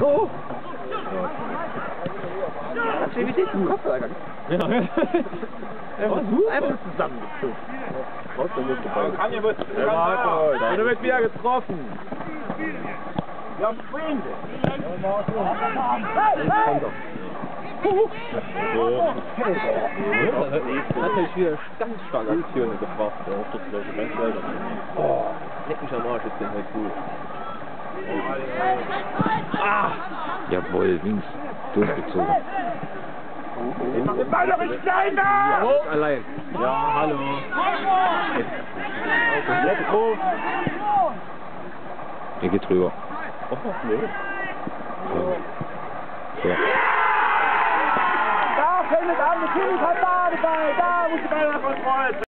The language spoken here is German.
Oh! Aktivität im Kopf, Alter. Ja. Einfach, einfach zusammengezogen. Kanye wird, Ja, oder wird wieder getroffen. Ja, Freunde. Natürlich wieder ganz stark Aktionen gebracht. Ja, auch das Leute ganz selber. Oh, leck mich am Arsch, ist denn halt cool. Jawohl, links. Durchgezogen. Mach doch nicht kleiner! Oh, allein. Ja, hallo. Jetzt hoch. Er geht drüber. Oh, nee. So. Da